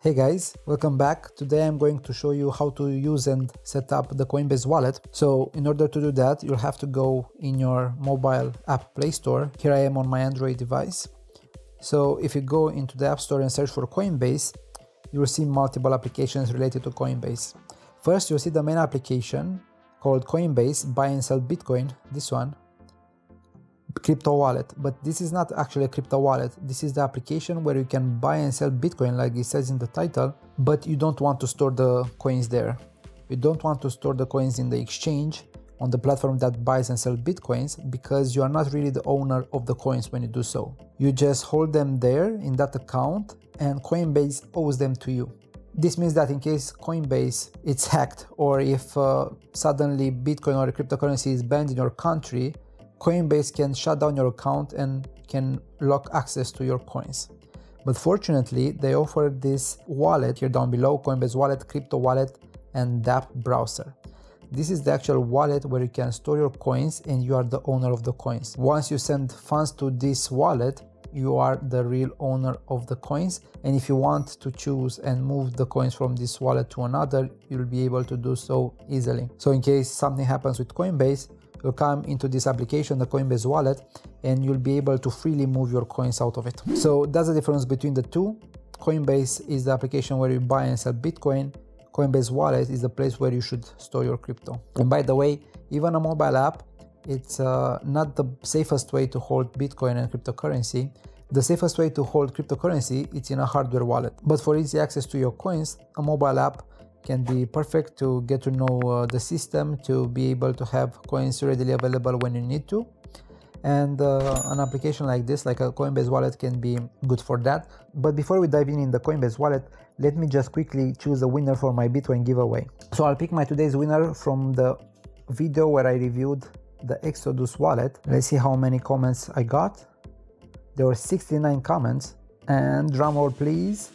Hey guys, welcome back. Today I'm going to show you how to use and set up the Coinbase wallet. So in order to do that, you'll have to go in your mobile app Play Store. Here I am on my Android device. So if you go into the App Store and search for Coinbase, you will see multiple applications related to Coinbase. First, you'll see the main application called Coinbase Buy and Sell Bitcoin, this one, crypto wallet but this is not actually a crypto wallet. This is the application where you can buy and sell bitcoin like it says in the title but you don't want to store the coins there. You don't want to store the coins in the exchange on the platform that buys and sells bitcoins because you are not really the owner of the coins when you do so. You just hold them there in that account and coinbase owes them to you. This means that in case Coinbase is hacked or if uh, suddenly Bitcoin or cryptocurrency is banned in your country, Coinbase can shut down your account and can lock access to your coins. But fortunately, they offer this wallet here down below Coinbase Wallet, Crypto Wallet, and dApp Browser. This is the actual wallet where you can store your coins and you are the owner of the coins. Once you send funds to this wallet, you are the real owner of the coins. And if you want to choose and move the coins from this wallet to another, you'll be able to do so easily. So in case something happens with Coinbase, you'll come into this application, the Coinbase wallet, and you'll be able to freely move your coins out of it. So that's the difference between the two. Coinbase is the application where you buy and sell Bitcoin. Coinbase wallet is the place where you should store your crypto. And by the way, even a mobile app, it's uh, not the safest way to hold Bitcoin and cryptocurrency. The safest way to hold cryptocurrency is in a hardware wallet. But for easy access to your coins, a mobile app can be perfect to get to know uh, the system, to be able to have coins readily available when you need to. And uh, an application like this, like a Coinbase wallet, can be good for that. But before we dive in in the Coinbase wallet, let me just quickly choose a winner for my Bitcoin giveaway. So I'll pick my today's winner from the video where I reviewed the Exodus wallet. Let's see how many comments I got. There were 69 comments. And drumroll please.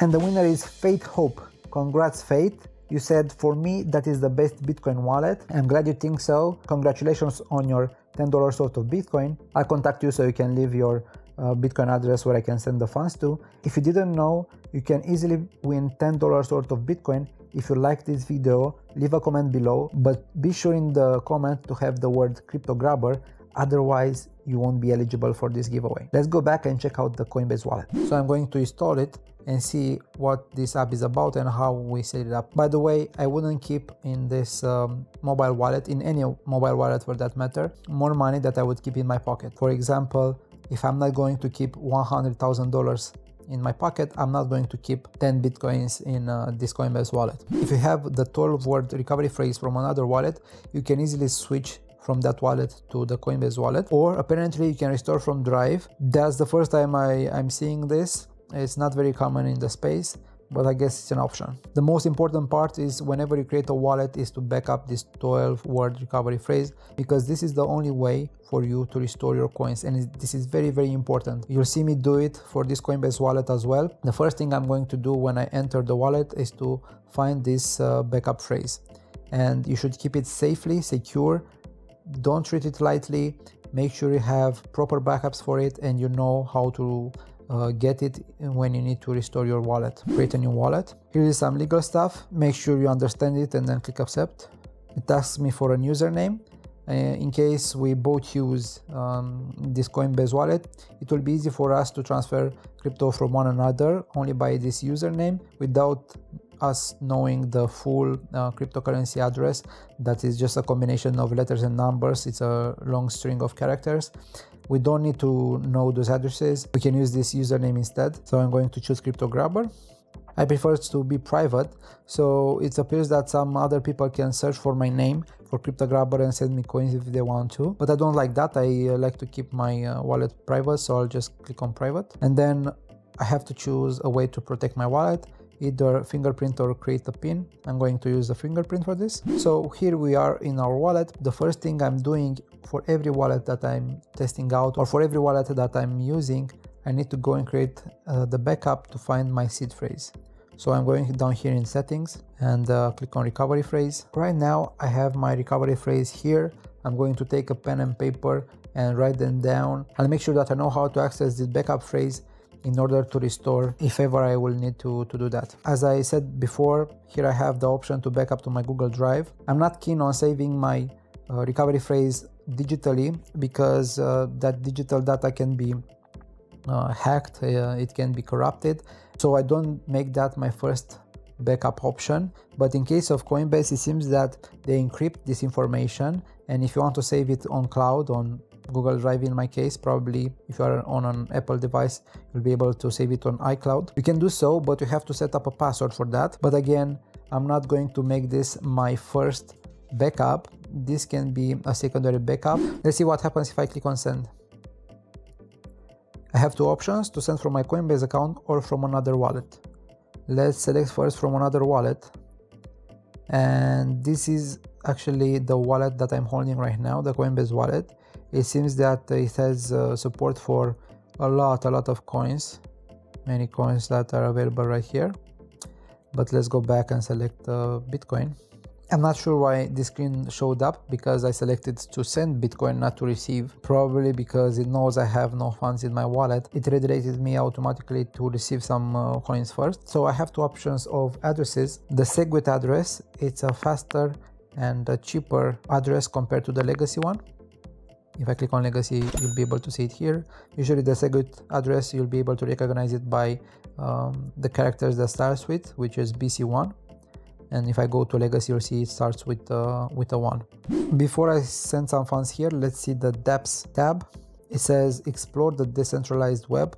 And the winner is Faith Hope. Congrats, Faith. You said, for me, that is the best Bitcoin wallet. I'm glad you think so. Congratulations on your $10 worth of Bitcoin. I'll contact you so you can leave your uh, Bitcoin address where I can send the funds to. If you didn't know, you can easily win $10 worth of Bitcoin. If you like this video, leave a comment below, but be sure in the comment to have the word crypto grubber otherwise you won't be eligible for this giveaway. Let's go back and check out the Coinbase wallet. So I'm going to install it and see what this app is about and how we set it up. By the way, I wouldn't keep in this um, mobile wallet, in any mobile wallet for that matter, more money that I would keep in my pocket. For example, if I'm not going to keep $100,000 in my pocket, I'm not going to keep 10 bitcoins in uh, this Coinbase wallet. If you have the 12 word recovery phrase from another wallet, you can easily switch from that wallet to the Coinbase wallet or apparently you can restore from Drive. That's the first time I, I'm seeing this it's not very common in the space, but I guess it's an option. The most important part is whenever you create a wallet is to back up this 12 word recovery phrase because this is the only way for you to restore your coins and this is very very important. You'll see me do it for this Coinbase wallet as well. The first thing I'm going to do when I enter the wallet is to find this uh, backup phrase and you should keep it safely, secure. Don't treat it lightly. Make sure you have proper backups for it and you know how to uh, get it when you need to restore your wallet. Create a new wallet. Here is some legal stuff. Make sure you understand it and then click accept. It asks me for a username. Uh, in case we both use um, this Coinbase wallet, it will be easy for us to transfer crypto from one another only by this username without us knowing the full uh, cryptocurrency address that is just a combination of letters and numbers it's a long string of characters we don't need to know those addresses we can use this username instead so i'm going to choose crypto grubber I prefer it to be private, so it appears that some other people can search for my name for CryptoGrubber and send me coins if they want to. But I don't like that. I uh, like to keep my uh, wallet private, so I'll just click on private. And then I have to choose a way to protect my wallet either fingerprint or create a pin. I'm going to use the fingerprint for this. So here we are in our wallet. The first thing I'm doing for every wallet that I'm testing out or for every wallet that I'm using, I need to go and create uh, the backup to find my seed phrase. So I'm going down here in settings and uh, click on recovery phrase. Right now I have my recovery phrase here. I'm going to take a pen and paper and write them down. I'll make sure that I know how to access this backup phrase in order to restore if ever I will need to, to do that. As I said before, here I have the option to back up to my Google Drive. I'm not keen on saving my uh, recovery phrase digitally because uh, that digital data can be uh, hacked, uh, it can be corrupted. So I don't make that my first backup option. But in case of Coinbase, it seems that they encrypt this information. And if you want to save it on cloud, on Google Drive in my case, probably if you are on an Apple device, you'll be able to save it on iCloud. You can do so, but you have to set up a password for that. But again, I'm not going to make this my first backup. This can be a secondary backup. Let's see what happens if I click on send. I have two options to send from my Coinbase account or from another wallet. Let's select first from another wallet. And this is actually the wallet that I'm holding right now, the Coinbase wallet. It seems that it has uh, support for a lot, a lot of coins, many coins that are available right here. But let's go back and select uh, Bitcoin. I'm not sure why this screen showed up because I selected to send Bitcoin, not to receive. Probably because it knows I have no funds in my wallet. It redirected me automatically to receive some uh, coins first. So I have two options of addresses. The Segwit address, it's a faster and a cheaper address compared to the legacy one. If I click on legacy, you'll be able to see it here. Usually the Segwit address, you'll be able to recognize it by um, the characters that starts with, which is BC1 and if I go to legacy you'll see it starts with uh, with a 1. Before I send some funds here let's see the dApps tab. It says explore the decentralized web.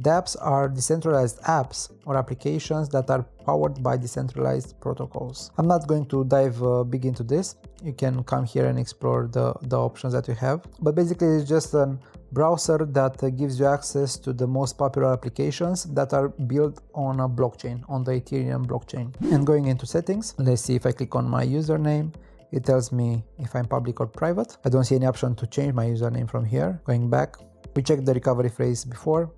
dApps are decentralized apps or applications that are powered by decentralized protocols. I'm not going to dive uh, big into this. You can come here and explore the, the options that you have. But basically it's just an browser that gives you access to the most popular applications that are built on a blockchain, on the Ethereum blockchain. And going into settings, let's see if I click on my username, it tells me if I'm public or private. I don't see any option to change my username from here. Going back, we checked the recovery phrase before.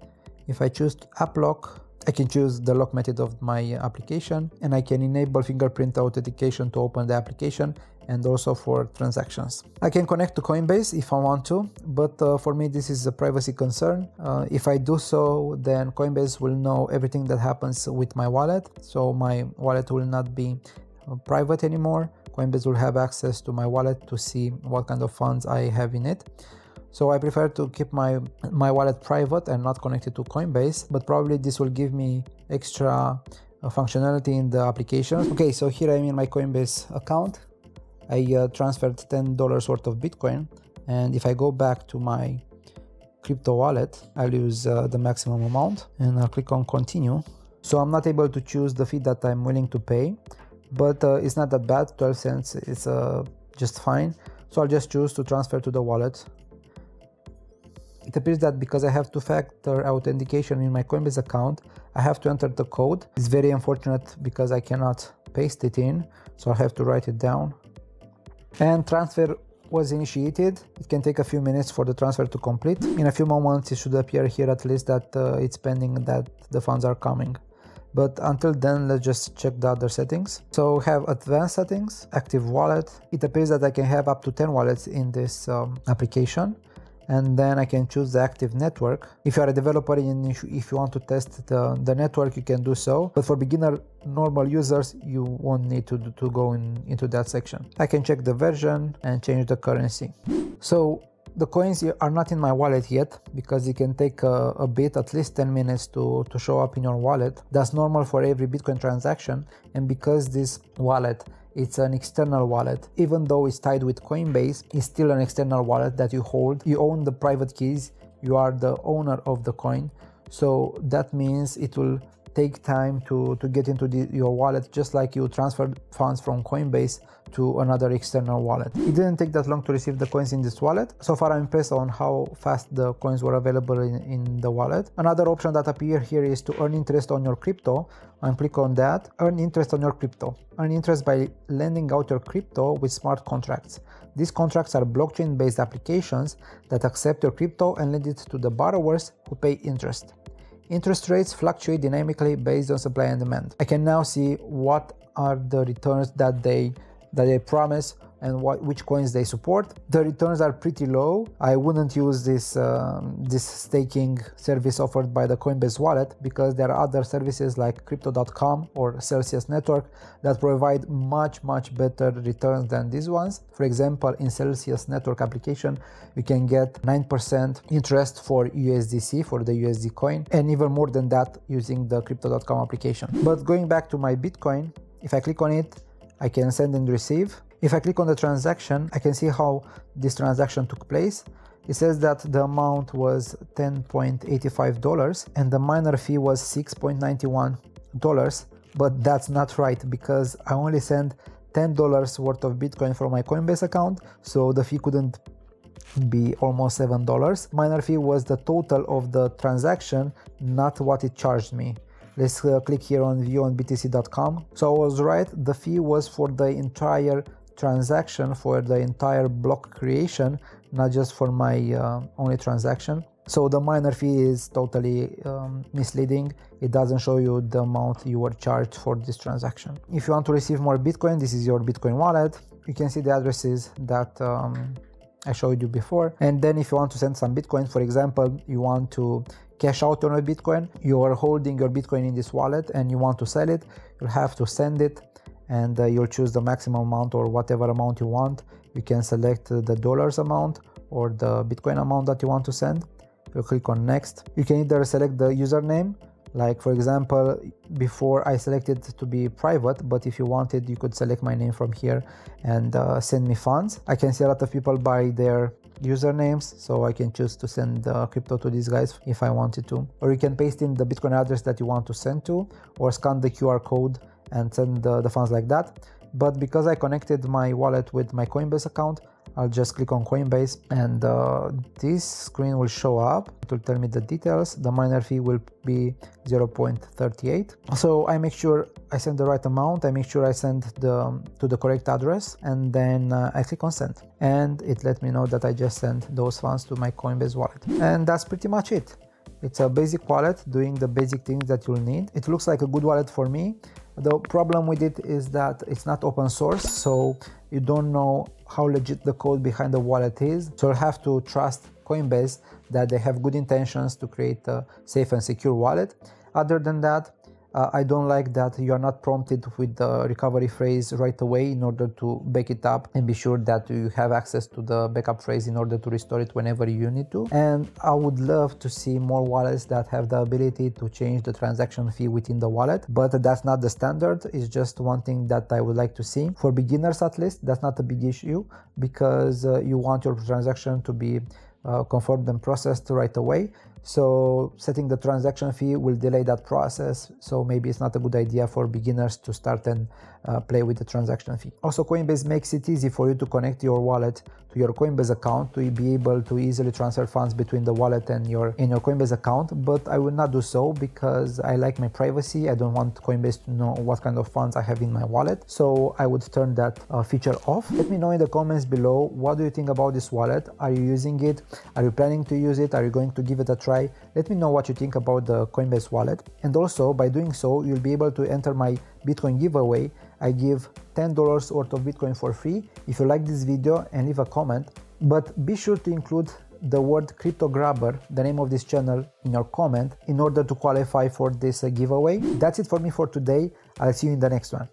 If I choose app lock, I can choose the lock method of my application and I can enable fingerprint authentication to open the application and also for transactions. I can connect to Coinbase if I want to, but uh, for me this is a privacy concern. Uh, if I do so, then Coinbase will know everything that happens with my wallet, so my wallet will not be uh, private anymore. Coinbase will have access to my wallet to see what kind of funds I have in it. So I prefer to keep my my wallet private and not connected to Coinbase, but probably this will give me extra uh, functionality in the application. Okay, so here I'm in my Coinbase account. I uh, transferred $10 worth of Bitcoin. And if I go back to my crypto wallet, I'll use uh, the maximum amount and I'll click on continue. So I'm not able to choose the fee that I'm willing to pay, but uh, it's not that bad, 12 cents is uh, just fine. So I'll just choose to transfer to the wallet. It appears that because I have two-factor out authentication in my Coinbase account, I have to enter the code. It's very unfortunate because I cannot paste it in, so I have to write it down and transfer was initiated. It can take a few minutes for the transfer to complete. In a few moments it should appear here at least that uh, it's pending that the funds are coming. But until then, let's just check the other settings. So we have advanced settings, active wallet. It appears that I can have up to 10 wallets in this um, application and then I can choose the active network. If you are a developer and if you want to test the, the network, you can do so. But for beginner normal users, you won't need to, to go in, into that section. I can check the version and change the currency. So the coins are not in my wallet yet because it can take a, a, bit, at least 10 minutes to, to show up in your wallet. That's normal for every Bitcoin transaction. And because this wallet it's an external wallet. Even though it's tied with Coinbase, it's still an external wallet that you hold. You own the private keys, you are the owner of the coin. So that means it will take time to, to get into the, your wallet just like you transferred funds from Coinbase to another external wallet. It didn't take that long to receive the coins in this wallet. So far I'm impressed on how fast the coins were available in, in the wallet. Another option that appear here is to earn interest on your crypto. And click on that. Earn interest on your crypto. Earn interest by lending out your crypto with smart contracts. These contracts are blockchain based applications that accept your crypto and lend it to the borrowers who pay interest. Interest rates fluctuate dynamically based on supply and demand. I can now see what are the returns that they that they promise and what, which coins they support. The returns are pretty low. I wouldn't use this um, this staking service offered by the Coinbase wallet because there are other services like Crypto.com or Celsius Network that provide much much better returns than these ones. For example, in Celsius Network application, you can get 9% interest for USDC for the USD coin, and even more than that using the Crypto.com application. But going back to my Bitcoin, if I click on it, I can send and receive. If I click on the transaction, I can see how this transaction took place. It says that the amount was $10.85 and the miner fee was $6.91, but that's not right because I only sent $10 worth of Bitcoin from my Coinbase account, so the fee couldn't be almost $7. Miner fee was the total of the transaction, not what it charged me. Let's uh, click here on view on btc.com. So I was right, the fee was for the entire transaction, for the entire block creation, not just for my uh, only transaction. So the miner fee is totally um, misleading. It doesn't show you the amount you were charged for this transaction. If you want to receive more Bitcoin, this is your Bitcoin wallet. You can see the addresses that um, I showed you before. And then if you want to send some Bitcoin, for example, you want to cash out on a Bitcoin, you are holding your Bitcoin in this wallet and you want to sell it, you'll have to send it and uh, you'll choose the maximum amount or whatever amount you want. You can select the dollars amount or the Bitcoin amount that you want to send. You click on next. You can either select the username like for example before i selected to be private but if you wanted you could select my name from here and uh, send me funds i can see a lot of people buy their usernames so i can choose to send uh, crypto to these guys if i wanted to or you can paste in the bitcoin address that you want to send to or scan the qr code and send the, the funds like that but because i connected my wallet with my coinbase account I'll just click on Coinbase and uh, this screen will show up. It will tell me the details. The miner fee will be 0.38. So I make sure I send the right amount. I make sure I send the to the correct address and then uh, I click on send. And it let me know that I just sent those funds to my Coinbase wallet. And that's pretty much it. It's a basic wallet doing the basic things that you'll need. It looks like a good wallet for me. The problem with it is that it's not open source, so you don't know how legit the code behind the wallet is. So you have to trust Coinbase that they have good intentions to create a safe and secure wallet. Other than that, uh, I don't like that you are not prompted with the recovery phrase right away in order to back it up and be sure that you have access to the backup phrase in order to restore it whenever you need to. And I would love to see more wallets that have the ability to change the transaction fee within the wallet, but that's not the standard. It's just one thing that I would like to see. For beginners at least, that's not a big issue because uh, you want your transaction to be uh, confirmed and processed right away. So setting the transaction fee will delay that process. So maybe it's not a good idea for beginners to start and uh, play with the transaction fee. Also, Coinbase makes it easy for you to connect your wallet to your Coinbase account to be able to easily transfer funds between the wallet and your in your Coinbase account. But I will not do so because I like my privacy. I don't want Coinbase to know what kind of funds I have in my wallet. So I would turn that uh, feature off. Let me know in the comments below what do you think about this wallet. Are you using it? Are you planning to use it? Are you going to give it a try? Let me know what you think about the Coinbase wallet. And also by doing so, you'll be able to enter my Bitcoin giveaway I give $10 worth of Bitcoin for free if you like this video and leave a comment. But be sure to include the word crypto grubber the name of this channel in your comment in order to qualify for this uh, giveaway. That's it for me for today. I'll see you in the next one